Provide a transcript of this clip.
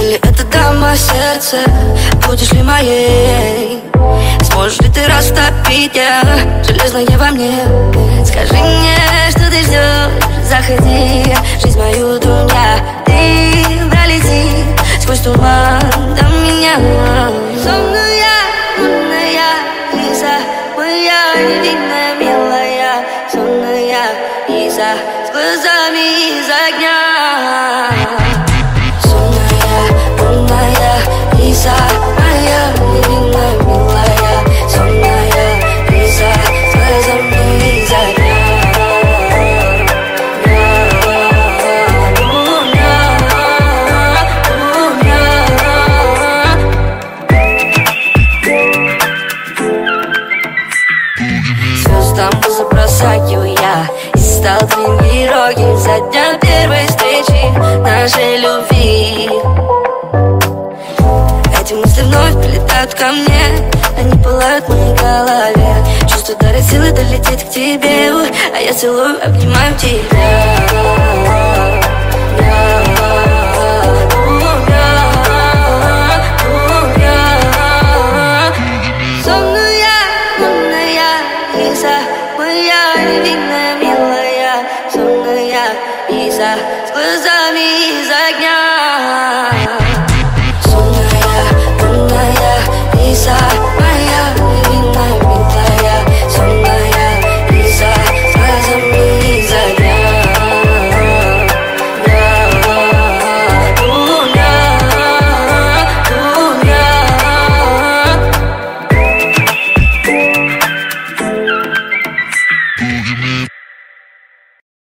Или это драма сердце будешь ли моей? Сможешь ли ты растопить? Я, железное во мне? Скажи мне, что ты ждешь, заходи, жизнь мою дуня Ты пролети сквозь туман до меня. Со мной Лиза С глазами из огня. Сонная, лунная Лиза Моя милая. Сонная Лиза С глазами из огня. Звездам забросаю я стал твоим героем. За дня первой встречи нашей любви. Эти мысли вновь прилетают ко мне Они пылают в моей голове. Чувство дарит силы долететь к тебе А я целую, обнимаю тебя. Сонная, лунная Лиза Моя невинная, милая Лиза С глазами из огня Сонная, лунная